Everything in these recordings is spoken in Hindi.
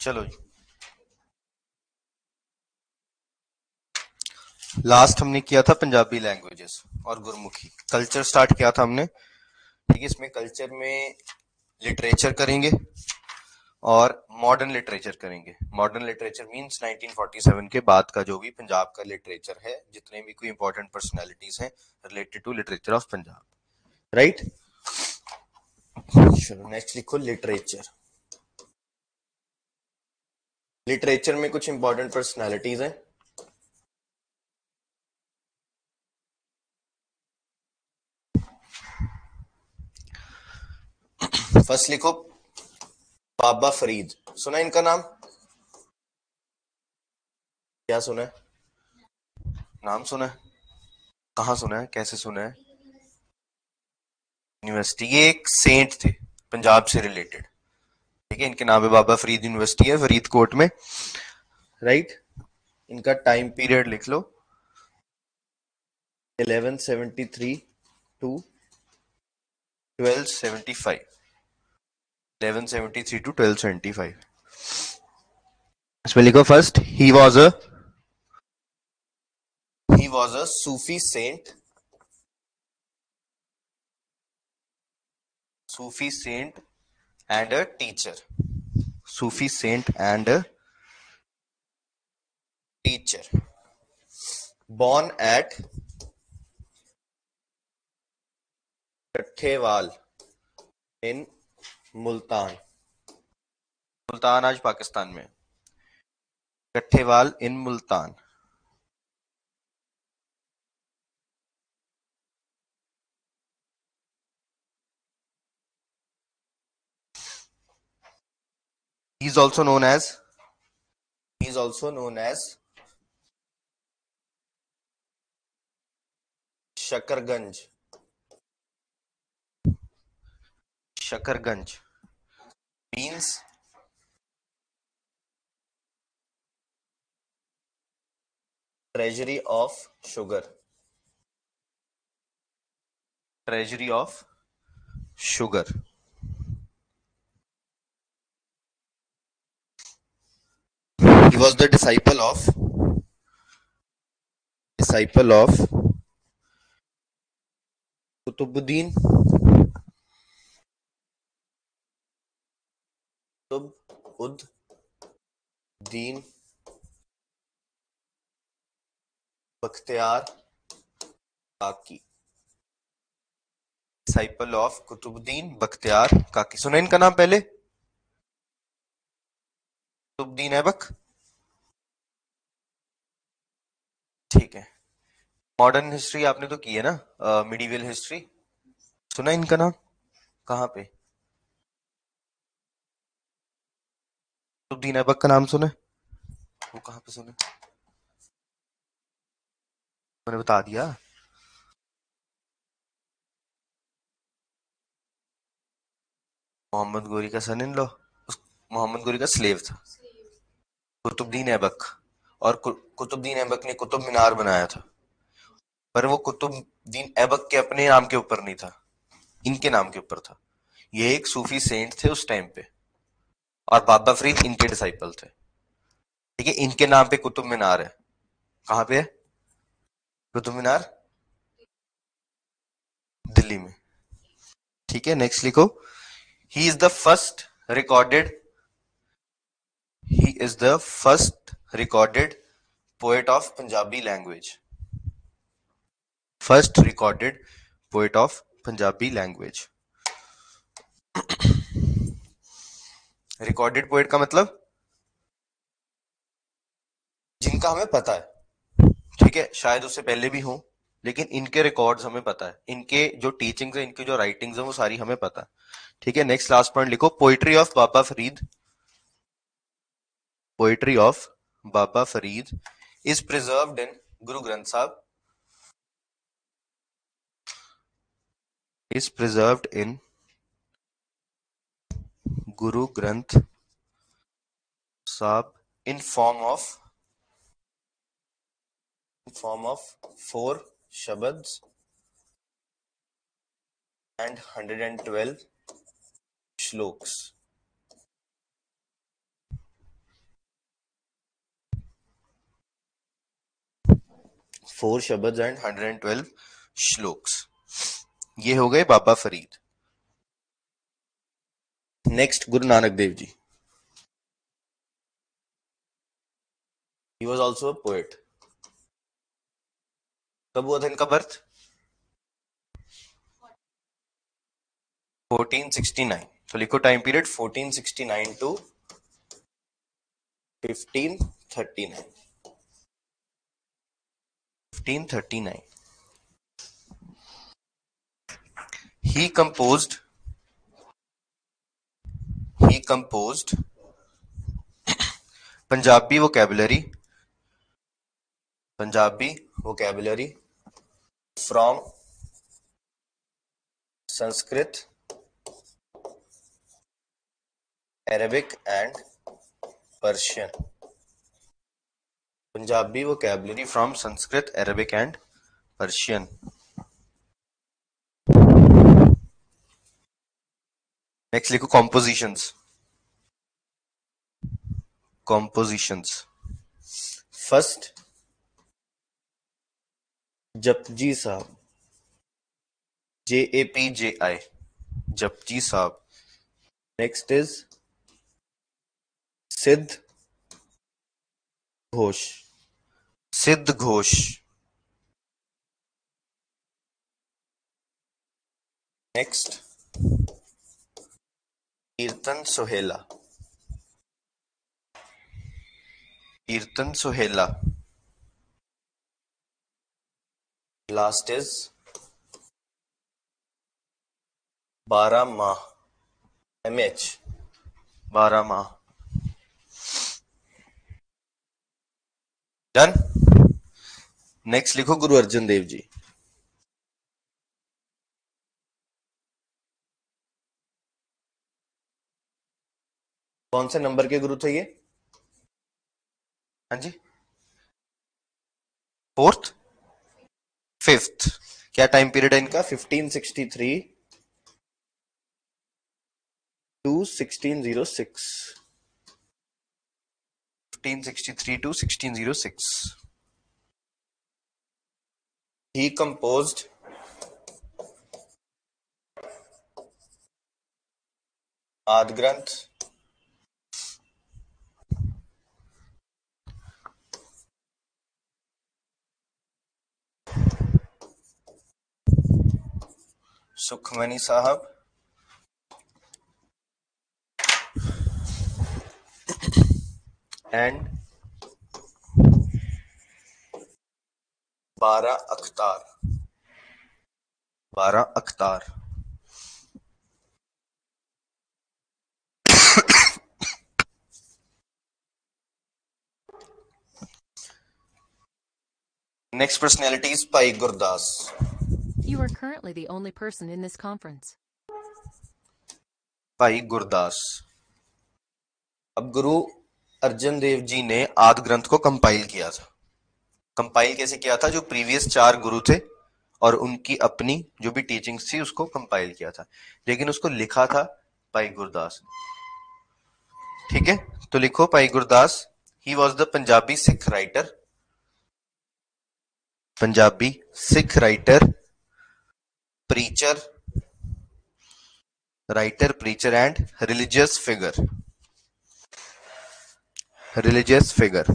चलो जी। लास्ट हमने किया था पंजाबी लैंग्वेजेस और गुरमुखी। कल्चर स्टार्ट किया था हमने। ठीक है, इसमें कल्चर में लिटरेचर करेंगे और मॉडर्न लिटरेचर करेंगे। मॉडर्न लिटरेचर मींस 1947 के बाद का जो भी पंजाब का लिटरेचर है, जितने भी कोई इंपॉर्टेंट पर्सनालिटीज हैं related to literature of Punjab. Right चलो नेक्स्ट लिखो लिटरेचर लिटरेचर में कुछ इंपॉर्टेंट पर्सनालिटीज हैं। फ़र्स्ट लिखो, बाबा फरीद। सुना इनका नाम? क्या सुना है? नाम सुना है। कहा सुना है? कैसे सुना है? यूनिवर्सिटी ये एक सेंट थे, पंजाब से रिलेटेड ठीक है, इनके नाम है बाबा फरीद यूनिवर्सिटी है फरीद कोट में। राइट इनका टाइम पीरियड लिख लो। 1173 टू 1275 1173 to 1275 इसमें लिखो first he was a he was a Sufi saint Sufi saint and a teacher Sufi saint and a teacher born at Kathewal in Multan Multan आज पाकिस्तान में Kathewal in Multan he is also known as he is also known as Shakarganj Shakarganj means treasury of sugar. Treasury of sugar. Was the disciple of disciple of Kutubuddin दीन बख्तियार काकी डिसाइपल ऑफ़ कुतुबुद्दीन बख्तियार काकी सुना इनका नाम पहले कुतुबुद्दीन ऐबक ठीक है। मॉडर्न हिस्ट्री आपने तो की है ना मिडीवल हिस्ट्री सुना इनका नाम? कहाँ पे? ऐबक का नाम सुने वो कहाँ पे सुने मैंने बता दिया। मोहम्मद गोरी का सन इन लो मोहम्मद गोरी का स्लेव था। कुतुबुद्दीन ऐबक और कुतुबुद्दीन ऐबक ने कुतुब मीनार बनाया था। पर वो कुतुबुद्दीन ऐबक के अपने नाम के ऊपर नहीं था। इनके नाम के ऊपर था। ये एक सूफी सेंट थे उस टाइम पे। और बाबा फरीद इनके डिसाइपल थे। ठीक है इनके नाम पे कुतुब मीनार है। कहाँ पे है? कुतुब मीनार? दिल्ली में। ठीक है नेक्स्ट लिखो। He is the first recorded he is the first recorded poet of Punjabi language first recorded poet of Punjabi language recorded poet का मतलब? जिनका हमें पता है। ठीक है, शायद उससे पहले भी हो, लेकिन इनके रिकॉर्ड्स हमें पता है। इनके जो टीचिंग्स है, इनकी जो राइटिंग्स है, वो सारी हमें पता है। ठीक है नेक्स्ट लास्ट पॉइंट लिखो। Poetry of Baba Farid poetry of Baba Farid is preserved in Guru Granth Sahib is preserved in Guru Granth Sahib in form of in form of four shabads and 112 sloks. Four shabad and hundred and twelve shloks. ये हो गए Baba Farid. Next Guru Nanak Dev ji. He was also a poet कब हुआ था इनका बर्थ 1469 तो लिखो time period 1469 to 1539 1539 he composed he composed punjabi vocabulary punjabi vocabulary from sanskrit arabic and persian punjabi vocabulary from sanskrit arabic and persian. Next लिखो compositions compositions first Japji Sahib. J A P जे आई जपजी साहब. नेक्स्ट इज़ सिद्ध घोष। सिद्ध घोष। नेक्स्ट कीर्तन सोहेला। कीर्तन सोहेला। लास्ट इज़ बारह माह एम एच बारह माह। डन नेक्स्ट लिखो गुरु अर्जन देव जी कौन से नंबर के गुरु थे ये? हाँ जी। फोर्थ फिफ्थ क्या टाइम पीरियड है इनका? 1563 टू 1606 1563 to 1606 he composed ग्रंथ सुखमनी साहब एंड बारह अख्तार बारह अख्तार next personality is Bhai Gurdas You are currently the only person in this conference. भाई गुरदास अब गुरु अर्जन देव जी ने आद ग्रंथ को कंपाइल किया था। कंपाइल कैसे किया था? जो प्रीवियस चार गुरु थे और उनकी अपनी जो भी टीचिंग्स थी, उसको कंपाइल किया था। लेकिन उसको लिखा था पाई गुरदास ठीक है? तो लिखो Bhai Gurdas. He was the Punjabi Sikh writer Punjabi Sikh writer preacher writer preacher and religious figure. religious figure.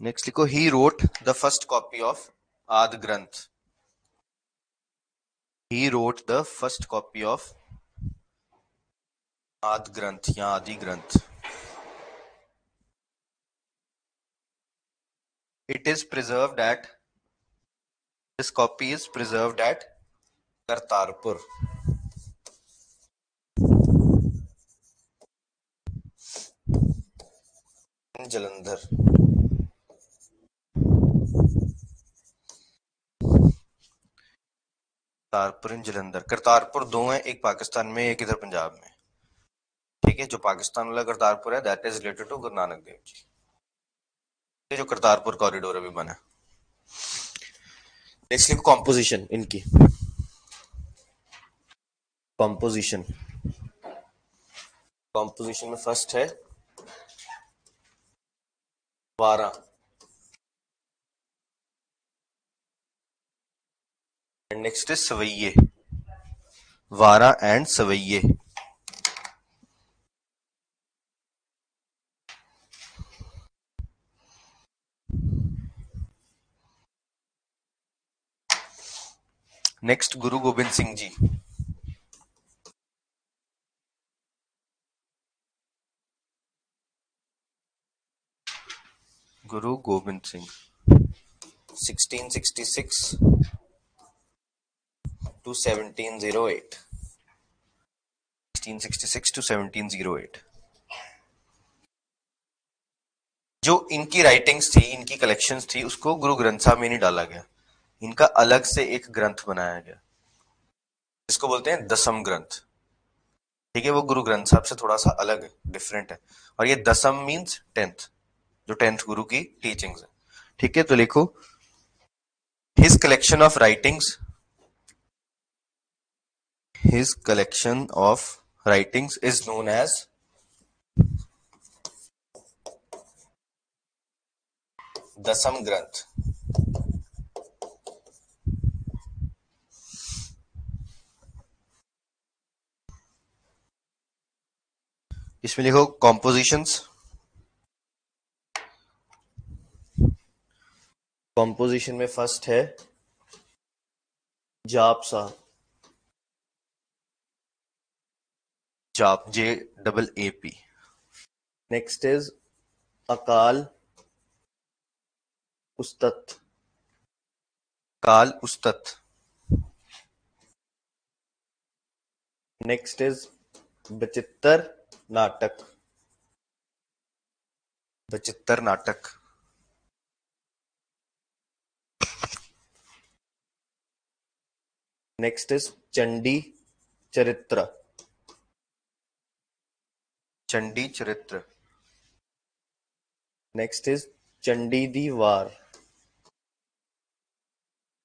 Next he wrote the first copy of ad granth. He wrote the first copy of ad granth adi granth. It is preserved at this copy is preserved at kartarpur. Jalandhar. Kartarpur in Jalandhar. Kartarpur दो हैं, एक पाकिस्तान में, एक इधर पंजाब में। ठीक है, जो पाकिस्तान वाला करतारपुर है that is related to Guru Nanak Dev ji. जो करतारपुर कॉरिडोर अभी बना नेक्स्ट लिखो कॉम्पोजिशन इनकी। कॉम्पोजिशन कॉम्पोजिशन में फ़र्स्ट है। वारा and next is सवैये Vaaran and सवैये next Guru Gobind Singh ji Guru Gobind Singh 1666 to 1708 1666 to 1708 जो इनकी राइटिंग्स थी, इनकी कलेक्शंस थी, उसको गुरु ग्रंथ साहब में नहीं डाला गया। इनका अलग से एक ग्रंथ बनाया गया। इसको बोलते हैं दसम ग्रंथ। ठीक है, वो गुरु ग्रंथ साहब से थोड़ा सा अलग है डिफरेंट है। और ये दसम मींस टेंथ जो टेंथ गुरु की टीचिंग्स है। ठीक है तो लिखो। His collection of writings his collection of writings is known as Dasam Granth. इसमें लिखो कॉम्पोजिशंस कॉम्पोजिशन में फ़र्स्ट है Jaap Sahib Jaap J double A P. Next is Akal Ustat. काल उस्तत। नेक्स्ट इज़ बचित्तर नाटक। बचित्तर नाटक। Next is Chandi Charitra Chandi Charitra next is Chandi di Var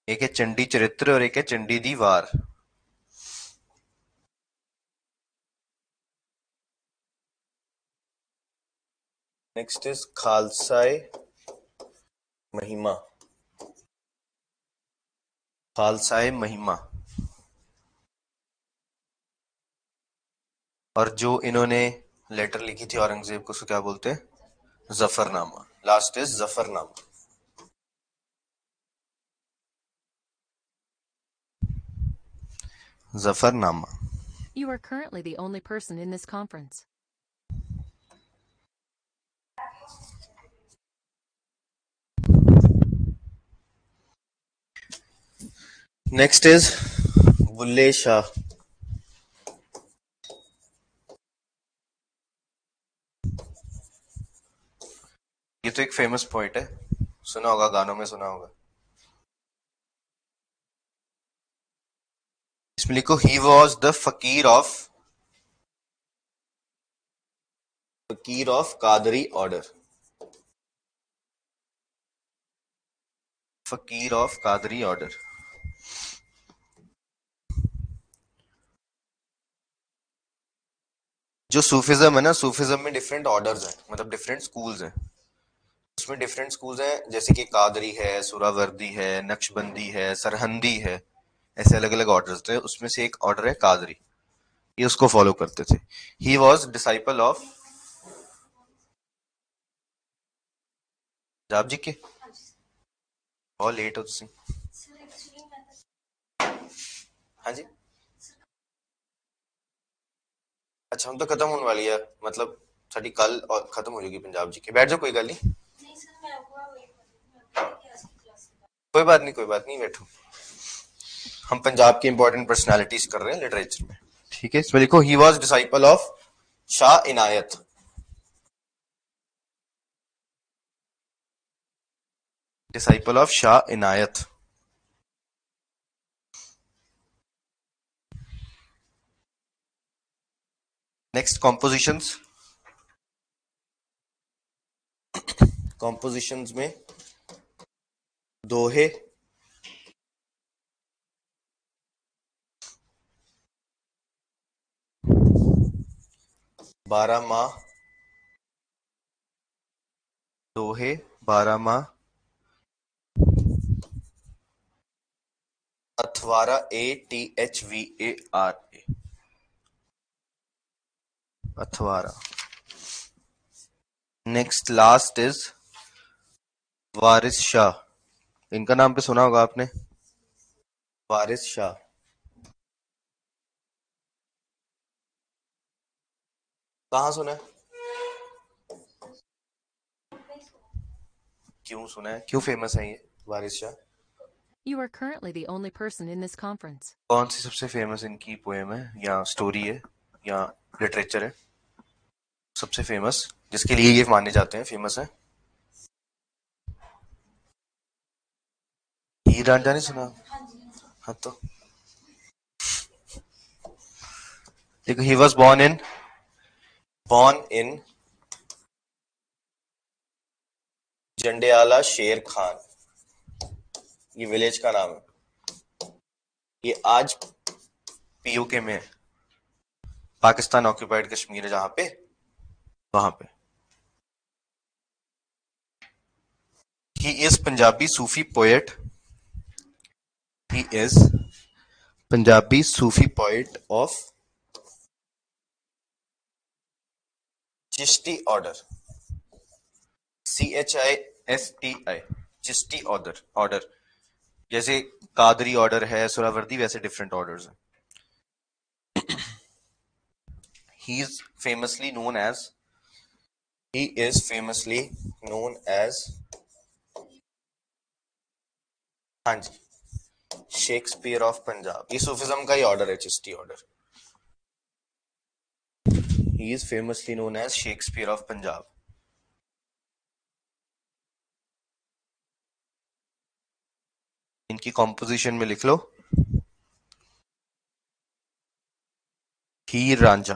एक है चंडी चरित्र और एक है चंडी दी वार नेक्स्ट इज़ खालसाए महिमा खालसाए महिमा और जो इन्होंने लेटर लिखी थी औरंगज़ेब को उसको क्या बोलते हैं? Zafarnama. Last is Zafarnama. Zafarnama. You are currently the only person in this conference. Next is Bulleh Shah. ये तो एक फ़ेमस पॉइंट है। सुना होगा, गानों में सुना होगा। इसमें लिखो he was the fakir of fakir of Qadri order fakir of Qadri order जो सूफिज्म है ना, सूफिज्म में डिफरेंट ऑर्डर्स हैं। मतलब डिफरेंट स्कूल्स हैं। उसमें डिफरेंट स्कूल्स हैं, जैसे कि कादरी है, सुरावर्दी है, नक्शबंदी है, सरहंदी है, ऐसे अलग अलग ऑर्डर थे, उसमें से एक ऑर्डर है कादरी। ये उसको फॉलो करते थे। ही वॉज़ डिसाइपल ऑफ़ जाप जी के? बहुत लेट हो तुम हाँ जी। अच्छा हम तो खत्म होने वाली है। मतलब साड़ी कल और खत्म हो जाएगी पंजाब जी के। बैठ जाओ, कोई गल नहीं। कोई बात नहीं, कोई बात नहीं, बैठो। हम पंजाब की इंपॉर्टेंट पर्सनालिटीज कर रहे हैं लिटरेचर में। ठीक है? लिखो he was disciple of Shah Inayat disciple of Shah Inayat next compositions compositions में, Dohe Baramah Dohe Baramah Athwara, A, T, H, V, A, R, A. Athwara. Next last is Waris Shah. इनका नाम पे सुना होगा आपने? वारिस शाह। कहा सुना है? क्यों सुना है? क्यों फ़ेमस है ये वारिस Shah? You are currently the only person in this conference. कौन सी सबसे फ़ेमस इनकी पोएम है? या स्टोरी है? या लिटरेचर है? सबसे फ़ेमस जिसके लिए ये माने जाते हैं फ़ेमस है? हीर रांझा नहीं सुना। हाँ तो। देखो he was born in born in Jandiala Sher Khan. ये विलेज का नाम है। ये आज पीयूके में पाकिस्तान ऑक्यूपाइड कश्मीर है, जहाँ पे। वहाँ पे। He is Punjabi Sufi poet he is of Chishti order C H I S T I Chishti order order जैसे कादरी ऑर्डर है, सुरावर्दी, वैसे डिफरेंट ऑर्डर्स हैं। He is famously known as, he is famously known as हाँ जी। शेक्सपियर ऑफ़ पंजाब ये सूफिज्म का ही ऑर्डर है Chishti order he is famously known as Shakespeare of Punjab इनकी कॉम्पोजिशन में लिख लो। हीर रांझा।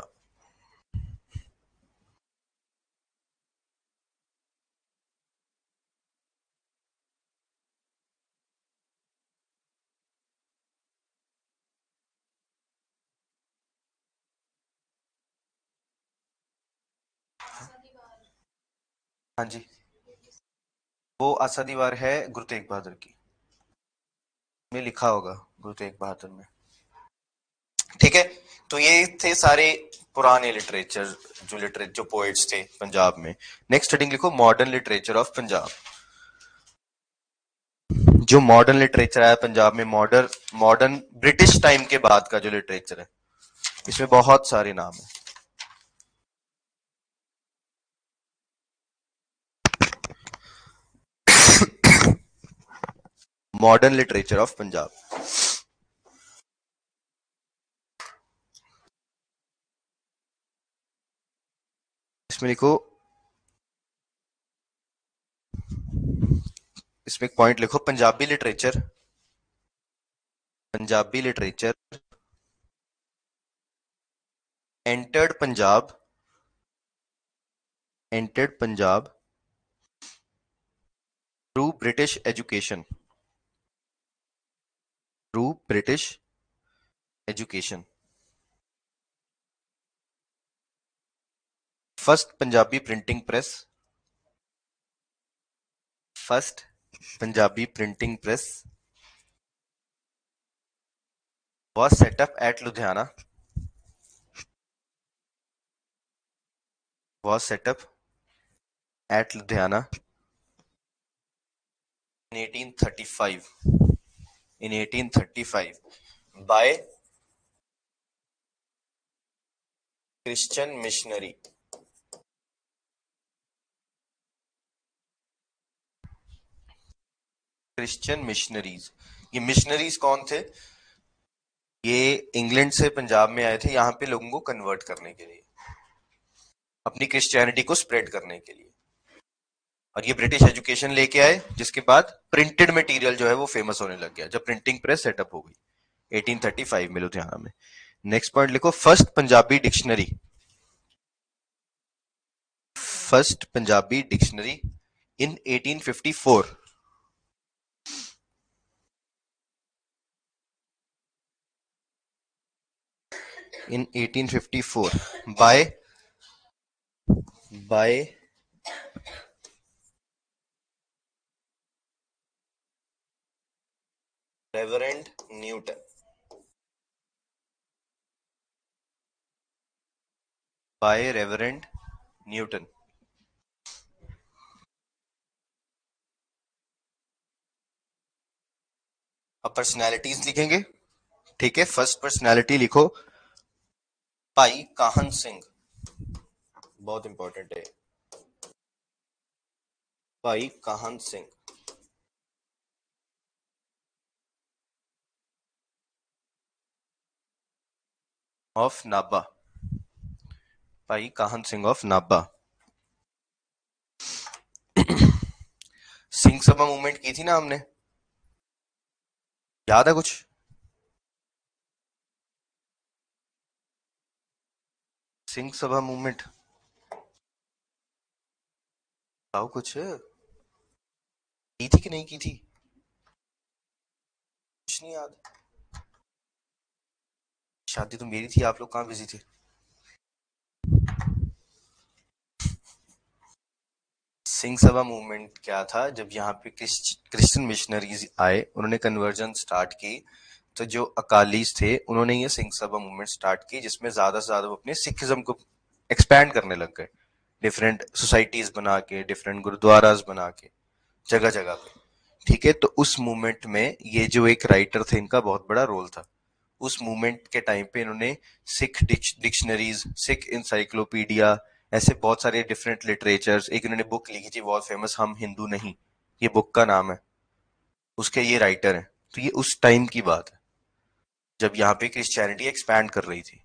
हाँ जी। वो आसा दीवार है गुरु तेग बहादुर की। में लिखा होगा गुरु तेग बहादुर में। ठीक है तो ये थे सारे पुराने लिटरेचर जो लिटरेचर जो पोएट्स थे पंजाब में। नेक्स्ट हेडिंग लिखो मॉडर्न लिटरेचर ऑफ़ पंजाब। जो मॉडर्न लिटरेचर आया पंजाब में मॉडर्न मॉडर्न ब्रिटिश टाइम के बाद का जो लिटरेचर है, इसमें बहुत सारे नाम है। मॉडर्न लिटरेचर ऑफ़ पंजाब इसमें लिखो, इसमें पॉइंट लिखो, Punjabi literature Punjabi literature entered Punjab entered Punjab through British education through British education first Punjabi printing press first Punjabi printing press was set up at Ludhiana. Was set up at Ludhiana in 1835 in 1835 by Christian missionary. Christian missionaries ये मिशनरीज कौन थे? ये इंग्लैंड से पंजाब में आए थे, यहाँ पे लोगों को कन्वर्ट करने के लिए। अपनी क्रिश्चियनिटी को स्प्रेड करने के लिए। और ये ब्रिटिश एजुकेशन लेके आए, जिसके बाद प्रिंटेड मटेरियल जो है वो फ़ेमस होने लग गया, जब प्रिंटिंग प्रेस सेटअप हो गई 1835 में लुधियाना में। नेक्स्ट पॉइंट लिखो first Punjabi dictionary first Punjabi dictionary in 1854 in 1854 by by Reverend Newton by Reverend Newton अब पर्सनैलिटीज लिखेंगे। ठीक है फ़र्स्ट पर्सनैलिटी लिखो। भाई काहन सिंह बहुत इंपॉर्टेंट है। भाई काहन Singh of Naba Bhai, Kahn Singh of Naba Singh Sabha movement की थी ना हमने? याद है कुछ? सिंह सभा मूवमेंट आओ कुछ। की थी कि नहीं की थी? कुछ नहीं याद। शादी तो मेरी थी, आप लोग कहाँ बिज़ी थे? सिंह सभा मूवमेंट क्या था? जब यहाँ पे क्रिश्चियन मिशनरीज आए, उन्होंने कन्वर्जन स्टार्ट की। तो जो अकालीस थे, उन्होंने ये सिंह सभा मूवमेंट स्टार्ट की, जिसमें ज़्यादा से ज़्यादा वो अपने सिखिज्म को एक्सपैंड करने लग गए। डिफरेंट सोसाइटीज बना के डिफरेंट गुरुद्वाराज बना के जगह जगह पे। ठीक है तो उस मूवमेंट में ये जो एक राइटर थे, इनका बहुत बड़ा रोल था। उस मूवमेंट के टाइम पे इन्होंने सिख डिक्शनरीज सिख इंसाइक्लोपीडिया ऐसे बहुत सारे डिफरेंट लिटरेचर्स एक इन्होंने बुक लिखी थी बहुत फ़ेमस हम हिंदू नहीं। ये बुक का नाम है। उसके ये राइटर है। तो ये उस टाइम की बात है। जब यहाँ पे क्रिश्चियनिटी एक्सपैंड कर रही थी।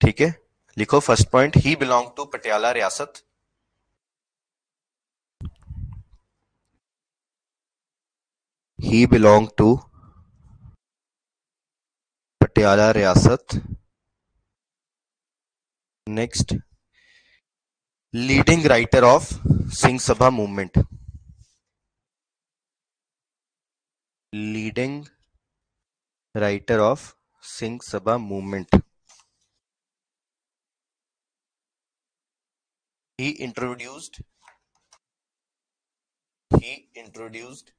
ठीक है? लिखो first point he belong to Patiala रियासत ही बिलोंग टू पटियाला रियासत next leading writer of Singh Sabha movement leading writer of Singh Sabha movement he introduced he introduced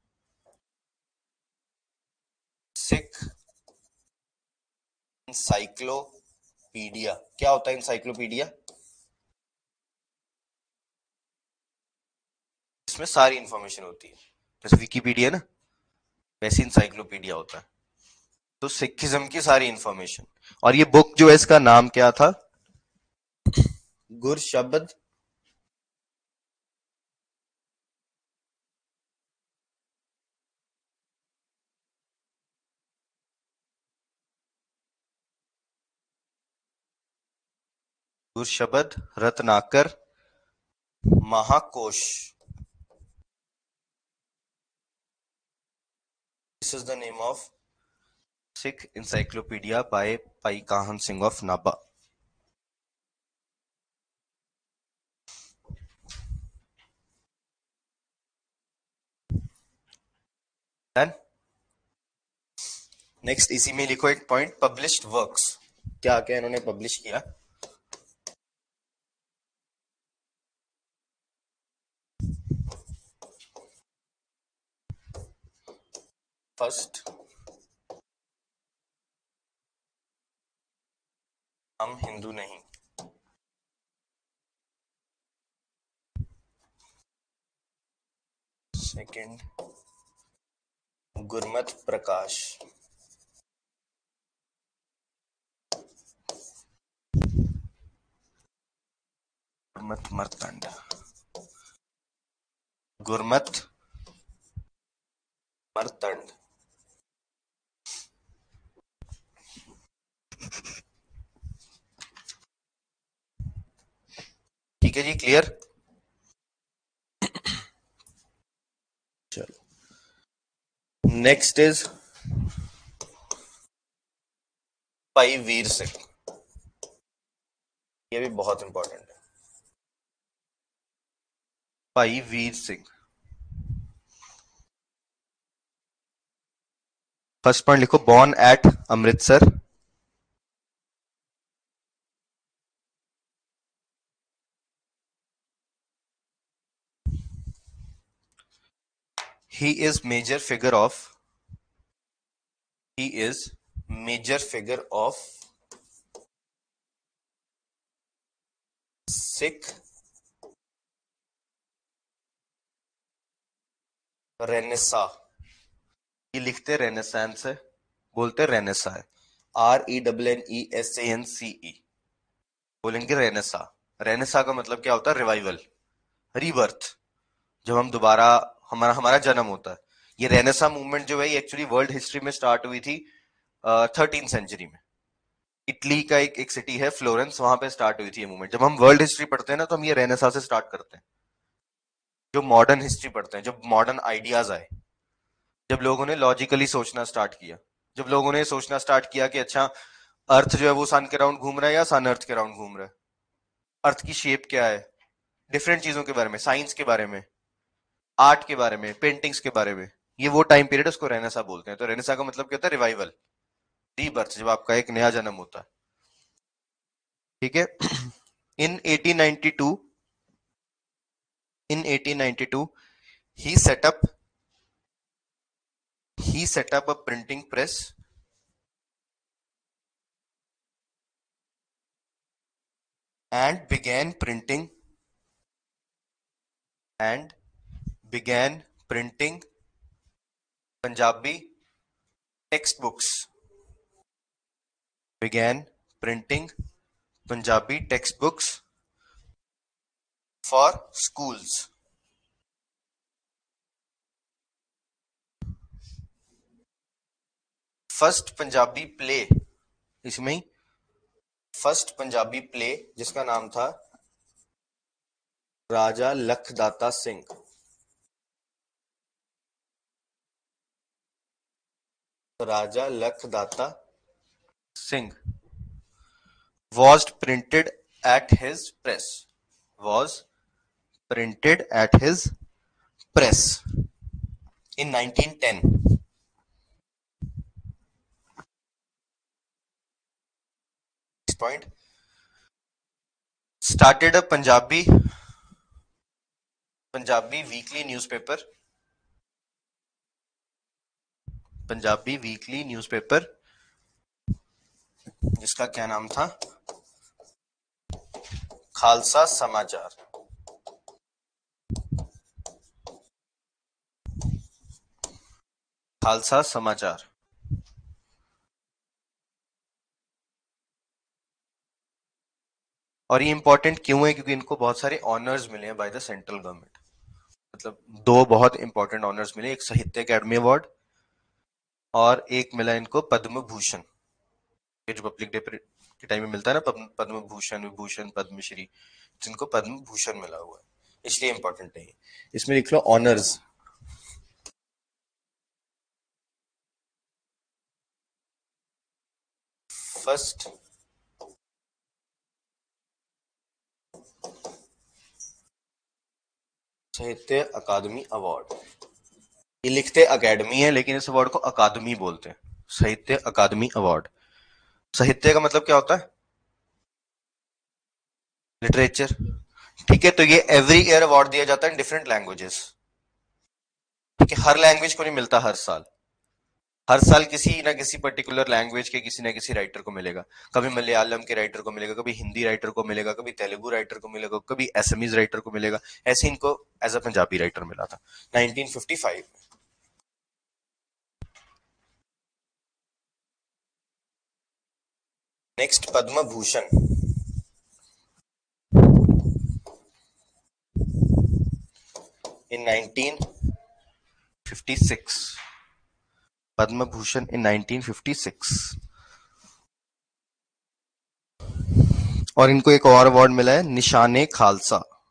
Sikh encyclopedia क्या होता है इंसाइक्लोपीडिया इसमें सारी इंफॉर्मेशन होती है। जैसे विकीपीडिया ना, वैसे इंसाइक्लोपीडिया होता है। तो सिखिज्म की सारी इंफॉर्मेशन और ये बुक जो है, इसका नाम क्या था? Gur Shabad Gurshabad Ratnakar, Mahakosh. This is the name of Sikh encyclopedia by Bhai Kahn Singh of Nabha next इसी में लिखो एक पॉइंट पब्लिश्ड वर्क्स क्या क्या इन्होंने पब्लिश किया? फ़र्स्ट हम हिंदू नहीं। सेकंड गुरमत प्रकाश। गुरमत मर्तंड गुरमत मर्तंड ठीक है जी क्लियर चलो। Next is Bhai Vir Singh. ये भी बहुत इंपॉर्टेंट है। भाई वीर सिंह। फ़र्स्ट पॉइंट लिखो born at Amritsar. He is major figure of, he is major figure of Sikh renaissance ये लिखते रेनेसेंस है बोलते रेनेसा है R E double N E S N C E बोलेंगे रेनेसा रेनेसा का मतलब क्या होता है रिवाइवल रीबर्थ जब हम दोबारा हमारा हमारा जन्म होता है। ये रेनेसा मूवमेंट जो है ये एक्चुअली वर्ल्ड हिस्ट्री में स्टार्ट हुई थी थर्टीन uh, सेंचुरी में। इटली का एक एक सिटी है फ्लोरेंस वहाँ पे स्टार्ट हुई थी ये मूवमेंट जब हम वर्ल्ड हिस्ट्री पढ़ते हैं ना तो हम ये रेनेसा से स्टार्ट करते हैं। जो मॉडर्न हिस्ट्री पढ़ते हैं जब मॉडर्न आइडियाज़ आए जब लोगों ने लॉजिकली सोचना स्टार्ट किया जब लोगों ने सोचना स्टार्ट किया कि अच्छा अर्थ जो है वो सन के राउंड घूम रहा है या सन अर्थ के राउंड घूम रहा है? अर्थ की शेप क्या है? डिफरेंट चीज़ों के बारे में साइंस के बारे में। आर्ट के बारे में पेंटिंग्स के बारे में, ये वो टाइम पीरियड उसको रेनेसा बोलते हैं। तो रेनेसा का मतलब क्या होता है? रिवाइवल रीबर्थ जब आपका एक नया जन्म होता है। ठीक है? In 1892 in 1892 he set up, he set up a printing press and began printing and began printing punjabi textbooks began printing punjabi textbooks for schools Punjabi play इसमें ही फ़र्स्ट पंजाबी प्ले जिसका नाम था Raja Lakhdata Singh Raja Lakhdata Singh was printed at his press was printed at his press in 1910. point started a punjabi punjabi weekly newspaper Punjabi weekly newspaper जिसका क्या नाम था? खालसा समाचार। खालसा समाचार। और ये इंपॉर्टेंट क्यों है? क्योंकि इनको बहुत सारे ऑनर्स मिले हैं बाय द सेंट्रल गवर्नमेंट मतलब दो बहुत इंपॉर्टेंट ऑनर्स मिले, एक साहित्य अकेडमी अवार्ड और एक मिला इनको पद्म भूषण ये रिपब्लिक डे के टाइम में मिलता है ना पद्म भूषण विभूषण, पद्मश्री, जिनको पद्म भूषण मिला हुआ है। इसलिए इंपॉर्टेंट नहीं इसमें लिख लो ऑनर्स फ़र्स्ट साहित्य अकादमी अवार्ड ये लिखते अकेडमी है, लेकिन इस अवार्ड को अकादमी बोलते हैं। साहित्य अकादमी अवार्ड साहित्य का मतलब क्या होता है? लिटरेचर ठीक है तो ये एवरी ईयर अवार्ड दिया जाता है डिफरेंट लैंग्वेजेस ठीक है, हर लैंग्वेज को नहीं मिलता हर साल। हर साल किसी ना किसी पर्टिकुलर लैंग्वेज के किसी ना किसी राइटर को मिलेगा। कभी मलयालम के राइटर को मिलेगा, कभी हिंदी राइटर को मिलेगा, कभी तेलुगु राइटर को मिलेगा, कभी एसएमईज राइटर को मिलेगा। ऐसे इनको एज अ पंजाबी राइटर मिला था। 1955 next Padma Bhushan in 1956 Padma Bhushan in 1956 और इनको एक और अवार्ड मिला है, Nishan e Khalsa.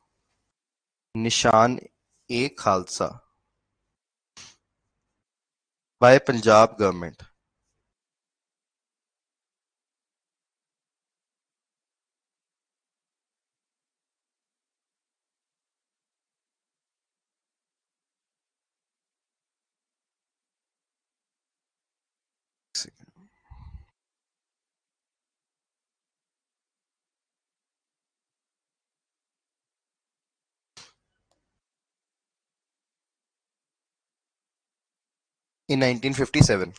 Nishan e Khalsa. By Punjab government in nineteen fifty seven.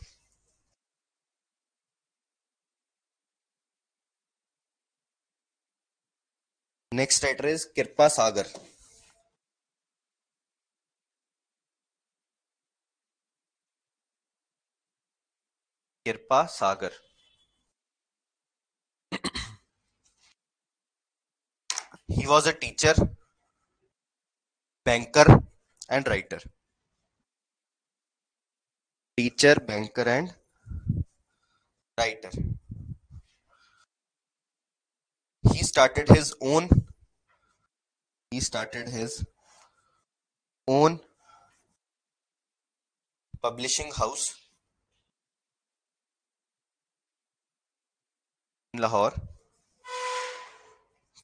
Next writer is Kirpa Sagar. Kirpa Sagar. he was a teacher, banker, and writer. Teacher banker and writer he started his own he started his own publishing house Lahore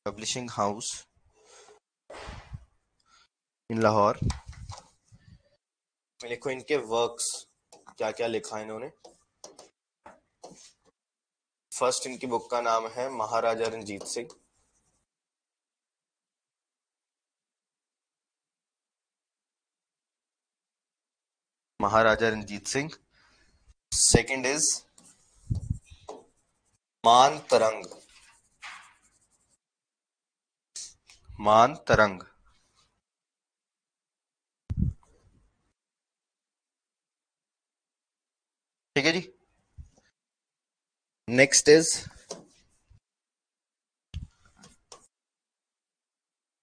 publishing house in Lahore लिखो इनके वर्क्स क्या क्या लिखा इन्होंने? फ़र्स्ट इनकी बुक का नाम है Maharaja Ranjit Singh. Maharaja Ranjit Singh. Second is Man Tarang. मान तरंग। ठीक है जी। नेक्स्ट इज़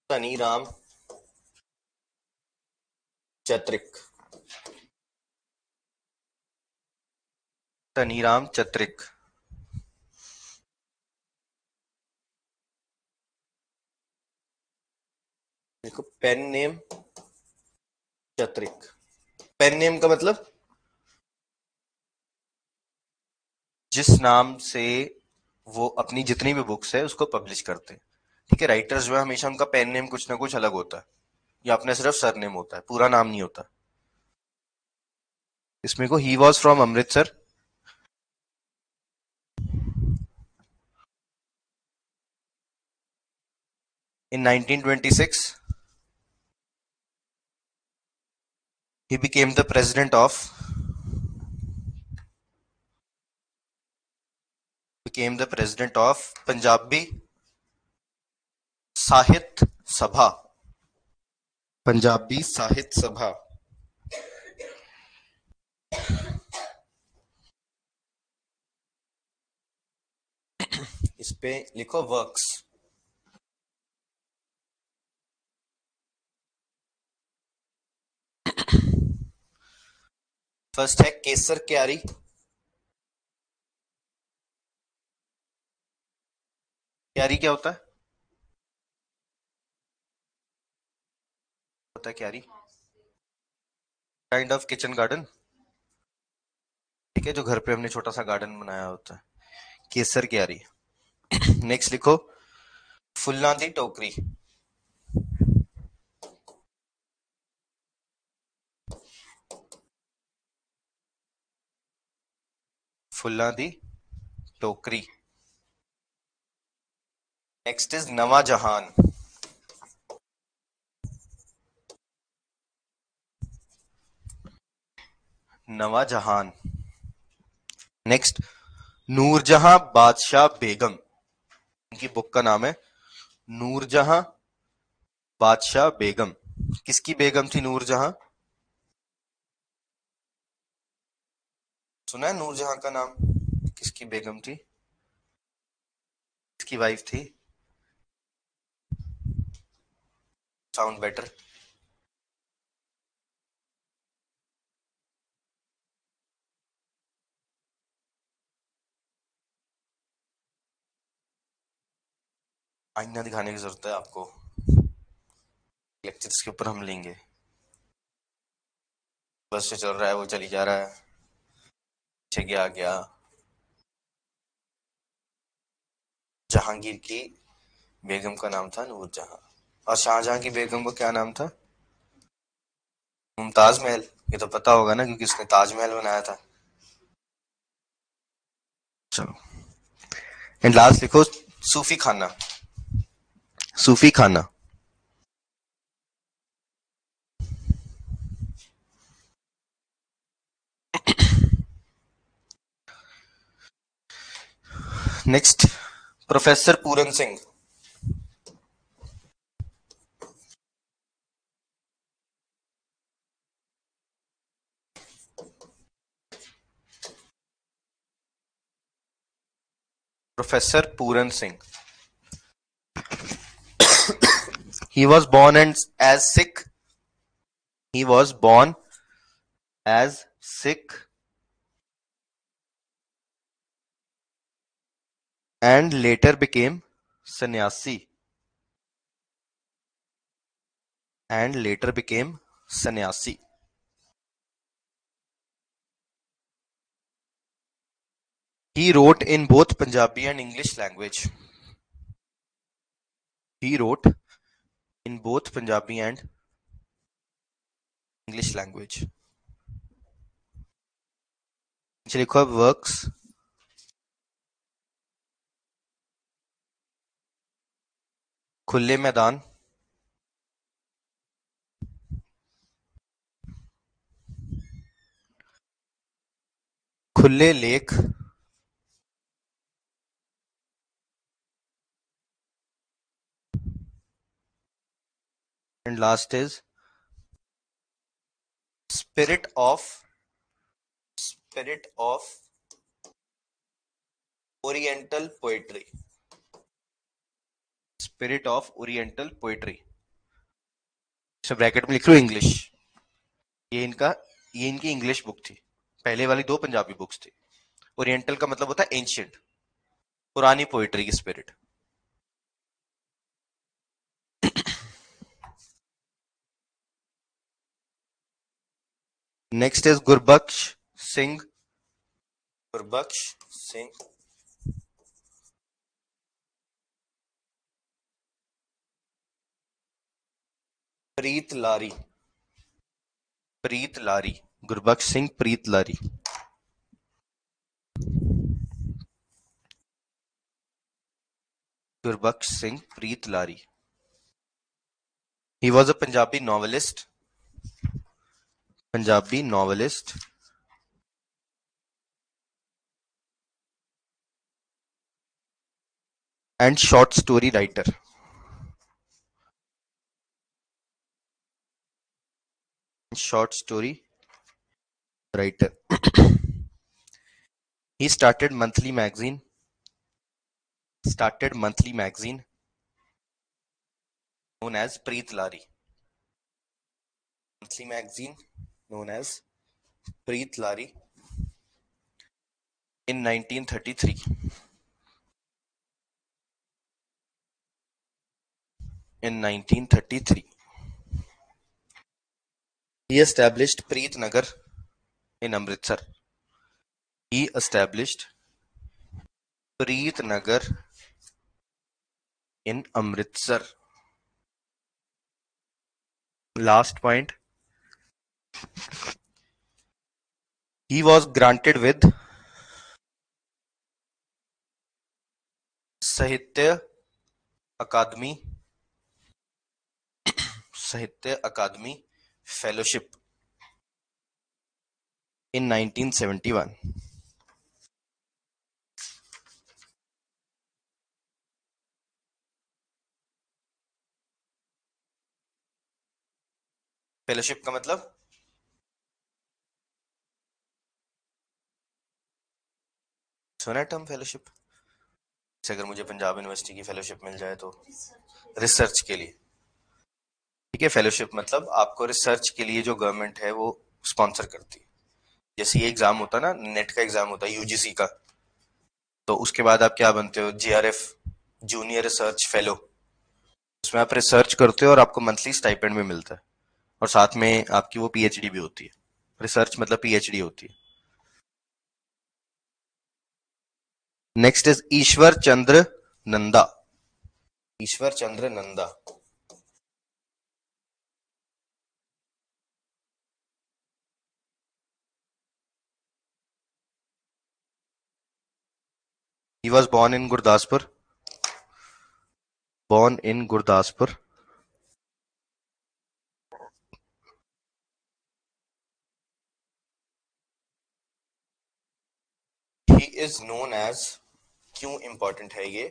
सनी राम चत्रिक तनीराम चत्रिक देखो pen name Chatrik pen name का मतलब जिस नाम से वो अपनी जितनी भी बुक्स है उसको पब्लिश करते हैं। ठीक है राइटर्स जो है हमेशा उनका पेन नेम कुछ ना कुछ अलग होता है। या अपने सिर्फ़ सर नेम होता है पूरा नाम नहीं होता। इसमें को he was from Amritsar In 1926, he became the president of became the president of Punjabi Sahit Sabha. Punjabi Sahitya Sabha इस पे लिखो वर्क्स फ़र्स्ट है केसर क्यारी क्यारी क्या होता है? होता है क्यारी। काइंड ऑफ़ किचन गार्डन ठीक है, जो घर पे हमने छोटा सा गार्डन बनाया होता है। केसर क्यारी। नेक्स्ट लिखो। फुल्ला दी टोकरी। फुल्ला दी टोकरी। नेक्स्ट इज़ नवा जहान नवा जहान नेक्स्ट नूरजहां बादशाह बेगम इनकी बुक का नाम है नूरजहां बादशाह बेगम किसकी बेगम थी नूरजहां सुना है नूरजहां का नाम किसकी बेगम थी किसकी वाइफ थी साउंड बेटर आईना दिखाने की ज़रूरत है आपको। लेक्चर्स के ऊपर हम लेंगे। बस से चल रहा है, वो चली जा रहा है। पीछे गया गया? जहांगीर की बेगम का नाम था नूर जहाँ और शाहजहां की बेगम का क्या नाम था? मुमताज़ महल ये तो पता होगा ना, क्योंकि उसने ताजमहल बनाया था। चलो। एंड लास्ट लिखो, Sufi Khana. Sufi Khana. Next professor Puran Singh Professor Puran Singh. he was born and as Sikh. He was born as Sikh and later became sannyasi. And later became sannyasi. He wrote in both Punjabi and English language. He wrote in both Punjabi and English language. नीचे लिखो है वर्क्स खुले मैदान खुले लेख and last is spirit of spirit of oriental poetry. Spirit of oriental poetry. सब ब्रैकेट में लिख लो इंग्लिश ये इनका, ये इनकी इंग्लिश बुक थी. पहले वाली दो पंजाबी बुक्स थी. ओरिएंटल का मतलब होता है एंशियंट पुरानी पोइट्री की spirit Next is Gurbaksh Singh. Gurbaksh Singh. Preet Lari. Preet Lari. Gurbaksh Singh Preet Lari. Gurbaksh Singh Preet Lari. He was a Punjabi novelist punjabi novelist. And short story writer. Short story writer. He started monthly magazine. Started monthly magazine. Known as Preet Lari monthly magazine known as Preet Lari in 1933 in 1933 he established Preet Nagar in Amritsar. He established Preet Nagar in Amritsar. Last point. He was granted with Sahitya Akademi Sahitya Akademi Fellowship in 1971. Fellowship का मतलब सुना है टर्म फेलोशिप अगर मुझे पंजाब यूनिवर्सिटी की फेलोशिप मिल जाए तो। रिसर्च के लिए। ठीक है फेलोशिप मतलब आपको रिसर्च के लिए जो गवर्नमेंट है वो स्पॉन्सर करती है। जैसे ये एग्ज़ाम होता है ना नेट का एग्ज़ाम होता है यूजीसी का। तो उसके बाद आप क्या बनते हो? जीआरएफ जूनियर रिसर्च फेलो उसमें आप रिसर्च करते हो और आपको मंथली स्टाइपेंड भी मिलता है। और साथ में आपकी वो पीएचडी भी होती है। रिसर्च मतलब पीएचडी होती है। Next is Ishwar Chandra Nanda Ishwar Chandra Nanda He was born in Gurdaspur. Born in Gurdaspur. He is known as क्यों इंपॉर्टेंट है ये?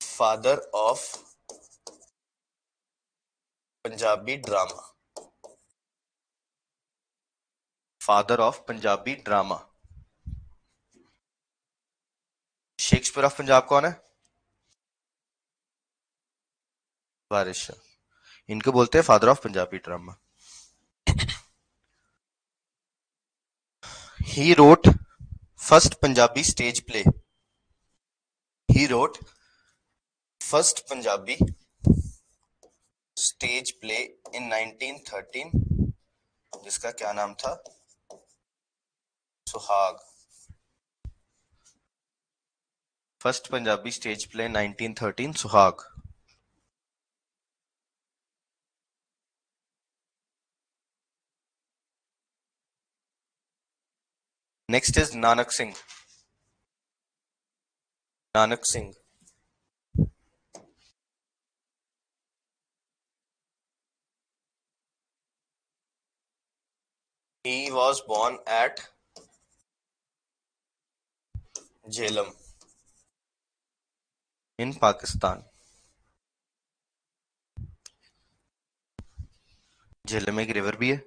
Father of Punjabi drama father of Punjabi drama Shakespeare of Punjab कौन है? वारिश इनको बोलते हैं father of Punjabi drama he wrote first Punjabi stage play. He wrote first Punjabi stage play in 1913 जिसका क्या नाम था? सुहाग। फ़र्स्ट पंजाबी स्टेज प्ले 1913 सुहाग। Next is Nanak Singh Nanak Singh he was born at Jhelum in Pakistan. Jhelum में एक रिवर भी है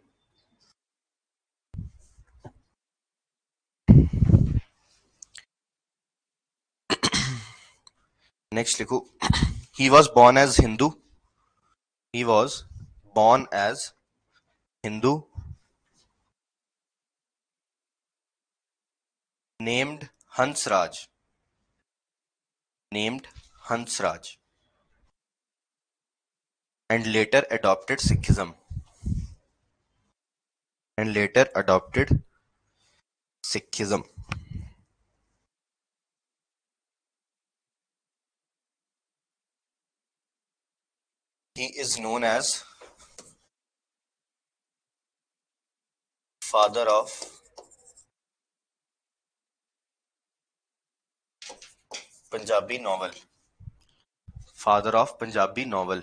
Next, likho. he was born as Hindu. He was born as Hindu. Named Hansraj. Named Hansraj. And later adopted Sikhism. And later adopted Sikhism. He is known as father of Punjabi novel. Father of Punjabi novel.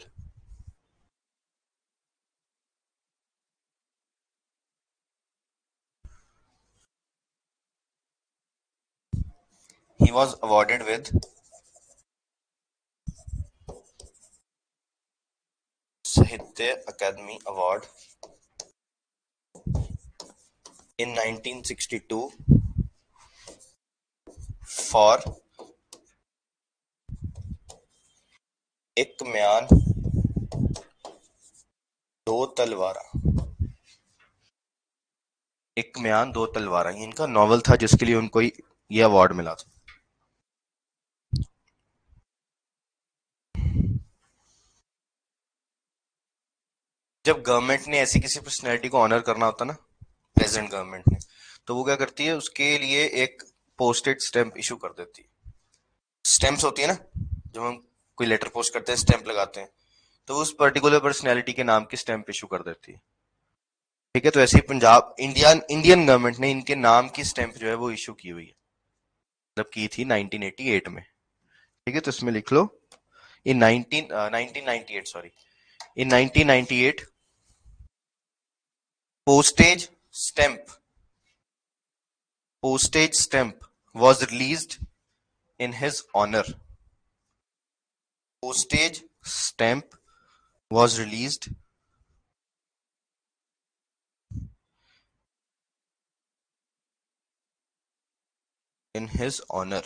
He was awarded with Sahitya Academy Award in 1962 for एक म्यान दो तलवारा एक म्यान दो तलवारा इनका नॉवल था जिसके लिए उनको ये अवार्ड मिला था। जब गवर्नमेंट ने ऐसी किसी पर्सनैलिटी को ऑनर करना होता ना प्रेजेंट गवर्नमेंट ने तो वो क्या करती है, उसके लिए एक पोस्टेड स्टैंप इशू कर देती है। स्टैंप्स होती है ना, जब हम कोई लेटर पोस्ट करते हैं स्टैंप लगाते हैं तो उस पर्टिकुलर पर्सनैलिटी के नाम की स्टैंप इशू कर देती है। ठीक है तो ऐसे ही पंजाब इंडिया इंडियन गवर्नमेंट ने इनके नाम की स्टैंप जो है वो इशू की हुई है। मतलब की थी 1988 में। ठीक है तो इसमें लिख लो। In 19 1998 sorry in 1998 postage stamp. Postage stamp was released in his honor. Postage stamp was released in his honor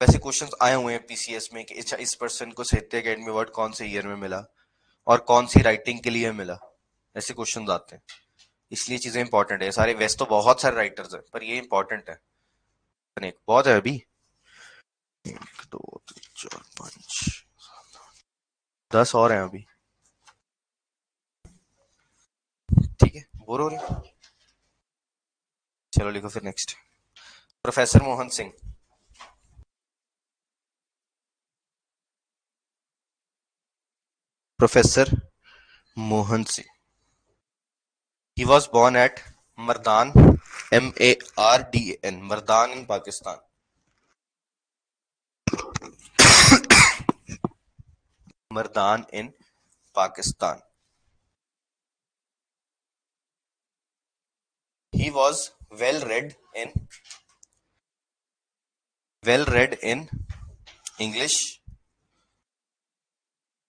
वैसे क्वेश्चंस आए हुए हैं पीसीएस में कि अच्छा इस पर्सन को साहित्य अकेडमी अवार्ड कौन से ईयर में मिला? और कौन सी राइटिंग के लिए मिला? ऐसे क्वेश्चन आते हैं। इसलिए चीज़ें इंपॉर्टेंट है। सारे वैसे तो बहुत सारे राइटर्स हैं, पर ये इंपॉर्टेंट है। बहुत है अभी। एक, दो, तीन, चार, पाँच दस और हैं अभी। ठीक है, बोर हो रहे चलो लिखो फिर next professor Mohan Singh Professor Mohan Singh. He was born at Mardan, M A R D A N, Mardan in Pakistan. Mardan in Pakistan. He was well read in well read in English,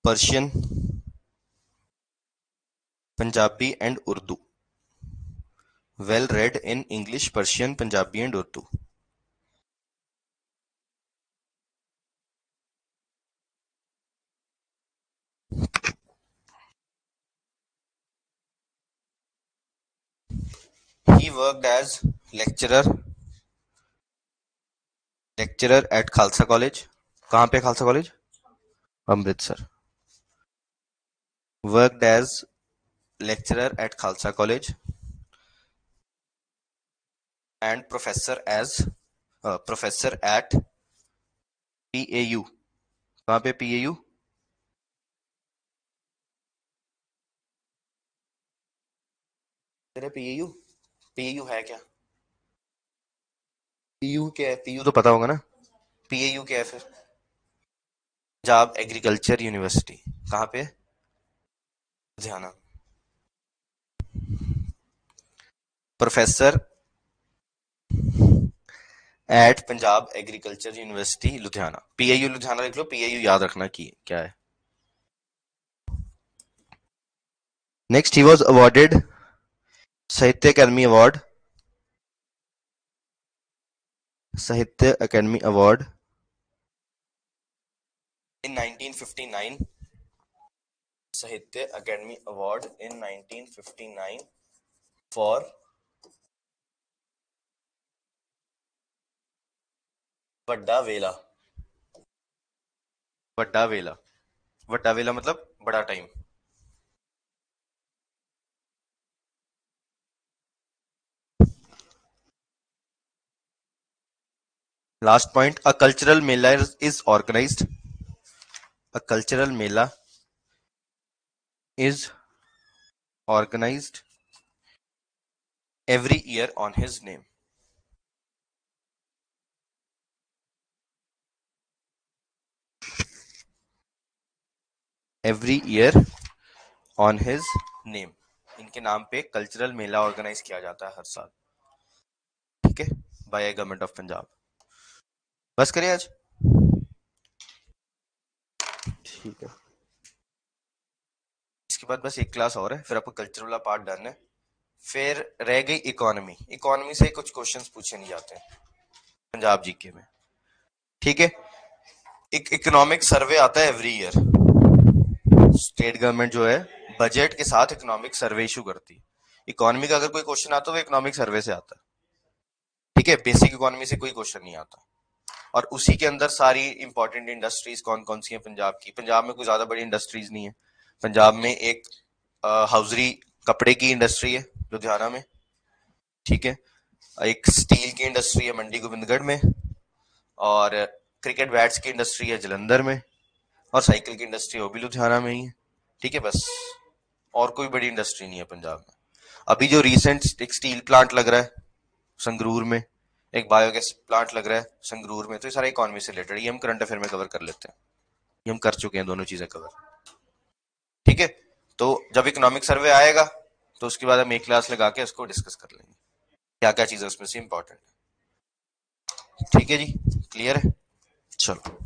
Persian, Punjabi and Urdu. well read in English, Persian, Punjabi, and Urdu. He worked as lecturer lecturer at Khalsa College. कहाँ पे Khalsa college Amritsar Worked as lecturer at Khalsa College and professor as uh, professor at PAU कहाँ पे PAU तेरे PAU PAU है क्या PU क्या है PU तो पता होगा ना PAU क्या है फिर पंजाब एग्रीकल्चर यूनिवर्सिटी कहाँ पे Ludhiana professor at Punjab agriculture university, Ludhiana. PIU Ludhiana लिख लो पीआईयू याद रखना की क्या है। Next he was awarded Sahitya Akademi award Sahitya Akademi award in 1959 Sahitya academy award in 1959 for बड़ा वेला। बड़ा वेला। बड़ा वेला मतलब बड़ा time last point a cultural mela is organized a cultural mela is organized every year on his name. Every year on his name. इनके नाम पे कल्चरल मेला ऑर्गेनाइज किया जाता है हर साल। ठीक है? बाय गवर्नमेंट ऑफ़ पंजाब बस करिए आज। ठीक है। इसके बाद बस एक क्लास और है, फिर आपको कल्चर वाला पार्ट डन है। फिर रह गई इकोनॉमी इकोनॉमी से कुछ क्वेश्चंस पूछे नहीं जाते। पंजाब जीके में। ठीक है? एक इकोनॉमिक सर्वे आता है एवरी ईयर स्टेट गवर्नमेंट जो है बजट के साथ इकोनॉमिक सर्वे इशू करती है। इकोनॉमी का अगर कोई क्वेश्चन आता है वो इकोनॉमिक सर्वे से आता है। ठीक है? बेसिक इकोनॉमी से कोई क्वेश्चन नहीं आता। और उसी के अंदर सारी इंपॉर्टेंट इंडस्ट्रीज़ कौन कौन सी हैं पंजाब की? पंजाब में कोई ज़्यादा बड़ी इंडस्ट्रीज़ नहीं है। पंजाब में एक हाउजरी कपड़े की इंडस्ट्री है, लुधियाना में। ठीक है? एक स्टील की इंडस्ट्री है मंडी गोविंदगढ़ में और क्रिकेट बैट्स की इंडस्ट्री है जलंधर में और साइकिल की इंडस्ट्री वो भी लुधियाना में ही है। ठीक है? बस। और कोई बड़ी इंडस्ट्री नहीं है पंजाब में। अभी जो रिसेंट एक स्टील प्लांट लग रहा है संगरूर में, एक बायोगैस प्लांट लग रहा है संगरूर में तो ये सारा इकोनॉमी से रिलेटेड ये हम करंट अफेयर में कवर कर लेते हैं। ये हम कर चुके हैं, दोनों चीज़ें कवर ठीक है? तो जब इकोनॉमिक सर्वे आएगा तो उसके बाद हम एक क्लास लगा के उसको डिस्कस कर लेंगे। क्या क्या चीज़ें उसमें से इंपॉर्टेंट ठीक है जी? क्लियर है? चलो।